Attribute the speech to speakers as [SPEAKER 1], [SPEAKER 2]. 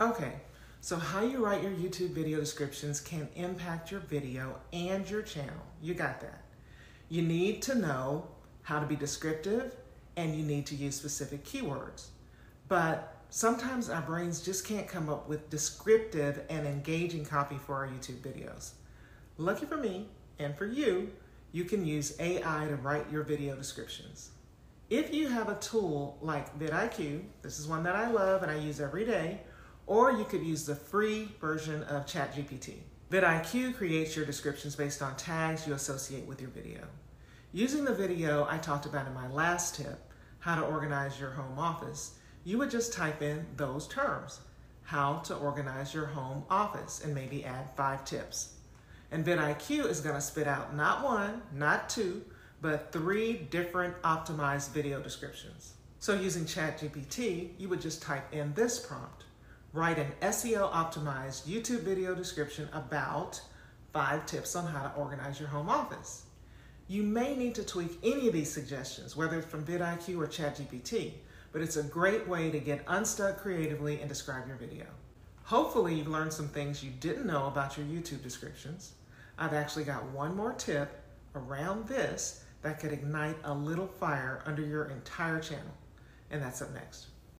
[SPEAKER 1] Okay, so how you write your YouTube video descriptions can impact your video and your channel. You got that. You need to know how to be descriptive and you need to use specific keywords. But sometimes our brains just can't come up with descriptive and engaging copy for our YouTube videos. Lucky for me and for you, you can use AI to write your video descriptions. If you have a tool like vidIQ, this is one that I love and I use every day, or you could use the free version of ChatGPT. vidIQ creates your descriptions based on tags you associate with your video. Using the video I talked about in my last tip, how to organize your home office, you would just type in those terms, how to organize your home office, and maybe add five tips. And vidIQ is gonna spit out not one, not two, but three different optimized video descriptions. So using ChatGPT, you would just type in this prompt. Write an SEO optimized YouTube video description about five tips on how to organize your home office. You may need to tweak any of these suggestions, whether it's from vidIQ or ChatGPT, but it's a great way to get unstuck creatively and describe your video. Hopefully you've learned some things you didn't know about your YouTube descriptions. I've actually got one more tip around this that could ignite a little fire under your entire channel. And that's up next.